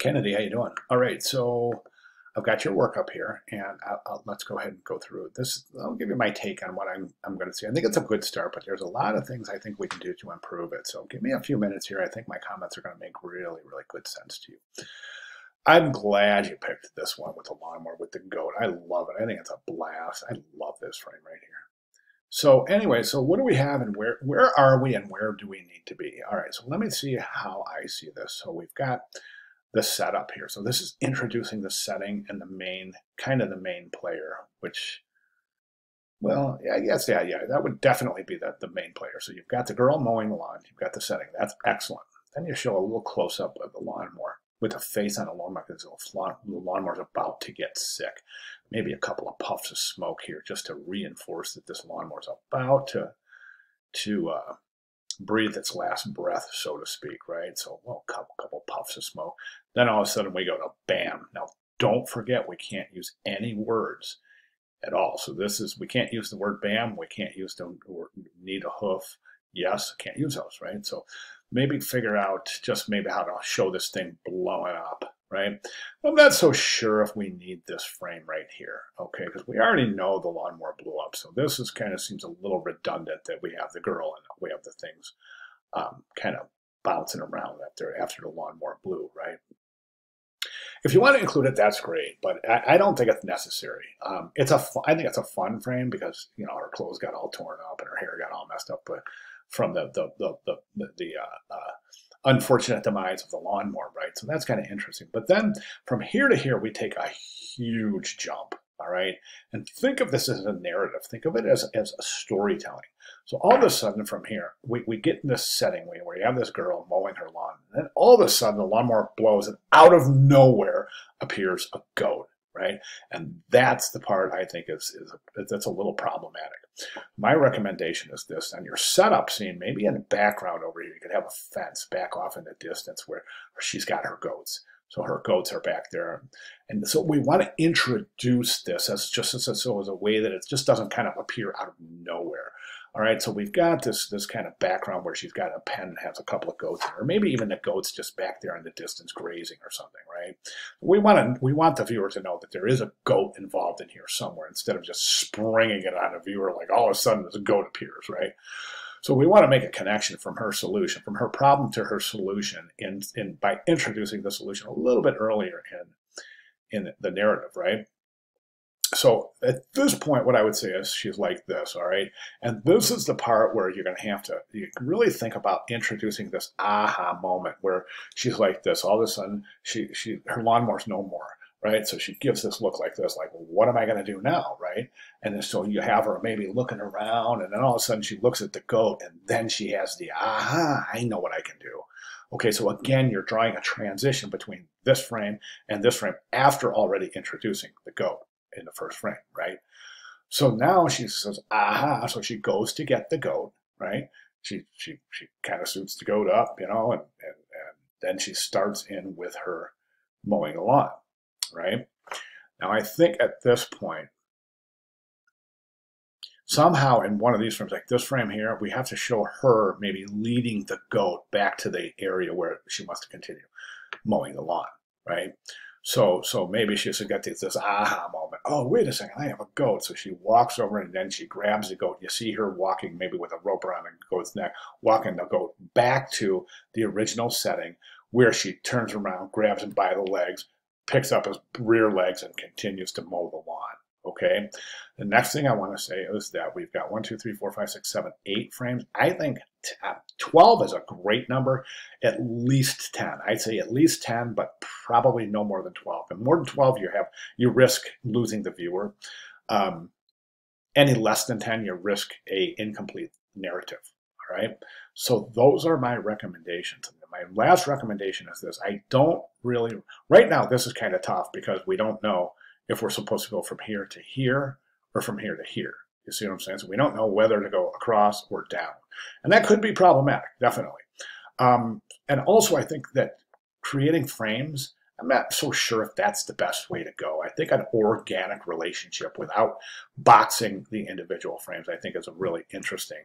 Kennedy, how you doing? All right, so I've got your work up here, and I'll, I'll, let's go ahead and go through. This. I'll give you my take on what I'm I'm going to see. I think it's a good start, but there's a lot of things I think we can do to improve it. So give me a few minutes here. I think my comments are going to make really really good sense to you. I'm glad you picked this one with the lawnmower with the goat. I love it. I think it's a blast. I love this frame right here. So anyway, so what do we have and where where are we and where do we need to be? All right, so let me see how I see this. So we've got the setup here. So this is introducing the setting and the main, kind of the main player, which, well, yeah, yes, yeah, yeah, that would definitely be the, the main player. So you've got the girl mowing the lawn, you've got the setting, that's excellent. Then you show a little close up of the lawnmower with a face on a lawnmower because the lawnmower's about to get sick. Maybe a couple of puffs of smoke here just to reinforce that this lawnmower's about to to uh, breathe its last breath, so to speak, right? So, well, a couple, couple puffs of smoke. Then all of a sudden we go to bam. Now, don't forget we can't use any words at all. So this is, we can't use the word bam. We can't use the word need a hoof. Yes, can't use those, right? So maybe figure out just maybe how to show this thing blowing up, right? I'm not so sure if we need this frame right here, okay? Because we already know the lawnmower blew up. So this is kind of seems a little redundant that we have the girl and we have the things um, kind of bouncing around after, after the lawnmower blew, right? If you want to include it, that's great, but I, I don't think it's necessary. Um, it's a, I think it's a fun frame because you know her clothes got all torn up and her hair got all messed up, from the the the the, the uh, uh, unfortunate demise of the lawnmower, right? So that's kind of interesting. But then from here to here, we take a huge jump, all right? And think of this as a narrative. Think of it as, as a storytelling. So all of a sudden from here, we, we get in this setting where you have this girl mowing her lawn. And then all of a sudden the lawnmower blows and out of nowhere appears a goat right? And that's the part I think is, is a, that's a little problematic. My recommendation is this on your setup scene, maybe in the background over here, you could have a fence back off in the distance where, where she's got her goats. So her goats are back there. And so we want to introduce this as just as, as, as a way that it just doesn't kind of appear out of nowhere. All right, so we've got this this kind of background where she's got a pen and has a couple of goats or maybe even the goats just back there in the distance grazing or something, right? We want to we want the viewer to know that there is a goat involved in here somewhere instead of just springing it on a viewer like all of a sudden this goat appears, right? So we want to make a connection from her solution, from her problem to her solution, in, in by introducing the solution a little bit earlier in in the narrative, right? So at this point, what I would say is she's like this, all right? And this is the part where you're going to have to really think about introducing this aha moment where she's like this. All of a sudden, she, she her lawnmower's no more, right? So she gives this look like this, like, what am I going to do now, right? And so you have her maybe looking around, and then all of a sudden she looks at the goat, and then she has the aha, I know what I can do. Okay, so again, you're drawing a transition between this frame and this frame after already introducing the goat in the first frame, right? So now she says, aha, so she goes to get the goat, right? She she she kind of suits the goat up, you know, and, and, and then she starts in with her mowing the lawn, right? Now I think at this point, somehow in one of these frames, like this frame here, we have to show her maybe leading the goat back to the area where she wants to continue mowing the lawn, right? So so maybe she should get this, this aha moment. Oh, wait a second, I have a goat. So she walks over and then she grabs the goat. You see her walking maybe with a rope around the goat's neck, walking the goat back to the original setting where she turns around, grabs him by the legs, picks up his rear legs, and continues to mow the lawn. Okay. The next thing I want to say is that we've got one, two, three, four, five, six, seven, eight frames. I think uh, 12 is a great number, at least 10. I'd say at least 10, but probably no more than 12. And more than 12, you have you risk losing the viewer. Um, any less than 10, you risk a incomplete narrative. All right. So those are my recommendations. My last recommendation is this. I don't really, right now, this is kind of tough because we don't know if we're supposed to go from here to here or from here to here. You see what I'm saying? So we don't know whether to go across or down. And that could be problematic, definitely. Um, and also, I think that creating frames, I'm not so sure if that's the best way to go. I think an organic relationship without boxing the individual frames, I think is a really interesting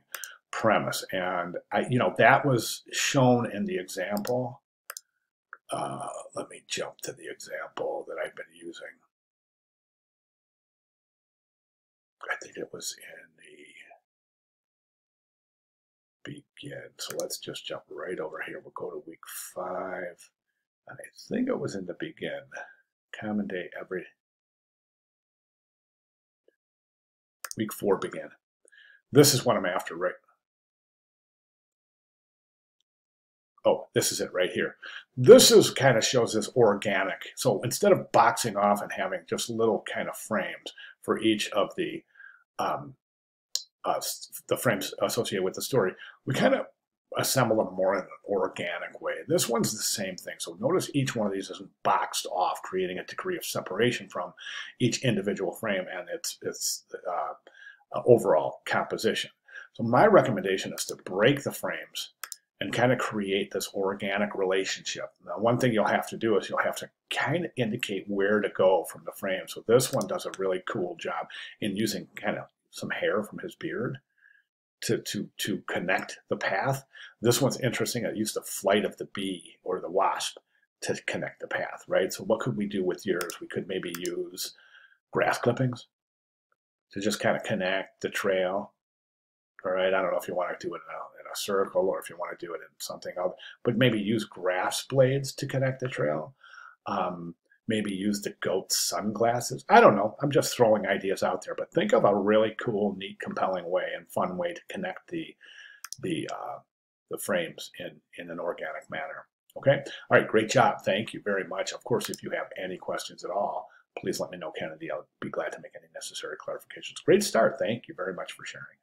premise. And I, you know, that was shown in the example uh, let me jump to the example that I've been using. I think it was in the begin. So let's just jump right over here. We'll go to week five. I think it was in the begin. Common day every week four begin. This is what I'm after, right? Oh, this is it right here. This is kind of shows this organic. So instead of boxing off and having just little kind of frames for each of the um, uh, the frames associated with the story, we kind of assemble them more in an organic way. This one's the same thing. So notice each one of these isn't boxed off, creating a degree of separation from each individual frame and its, its uh, uh, overall composition. So my recommendation is to break the frames and kind of create this organic relationship. Now, one thing you'll have to do is you'll have to kind of indicate where to go from the frame. So this one does a really cool job in using kind of some hair from his beard to, to, to connect the path. This one's interesting. I used the flight of the bee or the wasp to connect the path, right? So what could we do with yours? We could maybe use grass clippings to just kind of connect the trail. All right, I don't know if you want to do it in circle or if you want to do it in something else, but maybe use grass blades to connect the trail. Um, maybe use the goat sunglasses. I don't know. I'm just throwing ideas out there, but think of a really cool, neat, compelling way and fun way to connect the the uh, the frames in in an organic manner. Okay. All right. Great job. Thank you very much. Of course, if you have any questions at all, please let me know, Kennedy. I'll be glad to make any necessary clarifications. Great start. Thank you very much for sharing.